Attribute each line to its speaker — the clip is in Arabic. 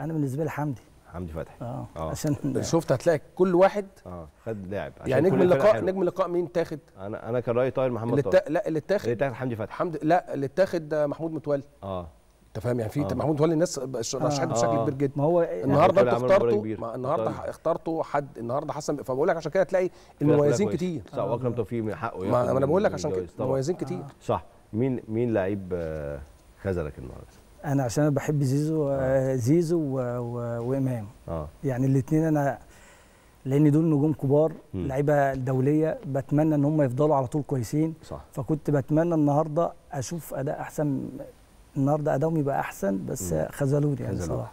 Speaker 1: أنا بالنسبة لي حمدي.
Speaker 2: حمدي فتحي.
Speaker 1: آه.
Speaker 2: آه.
Speaker 1: عشان
Speaker 3: شفت هتلاقي كل واحد
Speaker 2: آه. خد لاعب. عشان
Speaker 3: يعني نجم اللقاء. نجم اللقاء مين تاخد؟
Speaker 2: أنا أنا كان رأيي طاهر محمد
Speaker 3: اللي
Speaker 2: طاهر.
Speaker 3: تا... لا اللي اتاخد.
Speaker 2: اللي تاخد حمدي فتحي.
Speaker 3: حمد لا اللي اتاخد محمود متولي.
Speaker 2: آه.
Speaker 3: أنت فاهم يعني في
Speaker 2: آه.
Speaker 3: محمود متولي الناس رشحته بشكل
Speaker 2: آه.
Speaker 3: كبير جدا.
Speaker 1: ما هو
Speaker 3: النهارده
Speaker 2: مباراة
Speaker 3: اخترتوا
Speaker 2: كبيرة.
Speaker 3: ما النهارده. اخترتوا حد النهارده حسن فبقول لك عشان كده تلاقي
Speaker 2: فرق كلها
Speaker 3: المميزين. كتير.
Speaker 2: صح وأكرم توفيق من حقه
Speaker 3: ما أنا بقول لك عشان كده.
Speaker 2: الجوائز طبعاً.
Speaker 3: مميزين كتير.
Speaker 2: صح. مين مين لعيب آه، خذلك النهارده؟
Speaker 1: أنا عشان أنا بحب زيزو آه، زيزو و... و... وامام
Speaker 2: آه
Speaker 1: يعني الاثنين أنا لأن دول نجوم كبار. لعيبة دولية بتمنى ان هم يفضلوا على طول كويسين
Speaker 2: صح
Speaker 1: فكنت بتمنى النهارده أشوف اداء احسن النهارده ادائهم يبقى احسن بس. خذلوني يعني. صراحة